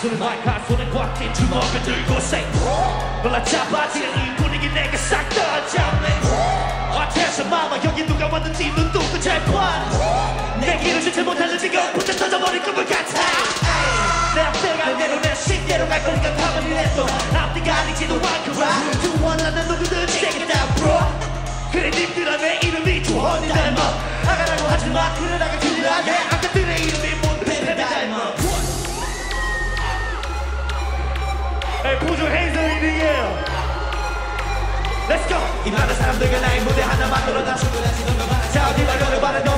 손에 마이크 손에 꽉 낀 주먹을 들고 say 놀라 잡아지는 이 분위기 내가 싹다 잡네. 어째서 마마 여기 누가 왔는지 눈 뜨고 잘봐내 길을 주지 못하는 지금 부터 터져버릴 꿈을 같아. 내 앞대가 대로 내 신대로 갈 거니까 가만히 냅둬 앞뒤가 아니지도 않구 In the air. Let's go. 이 많은 사람들과 나의 무대 하나 만들어 다 충분하지 너가 자 어디 바라 너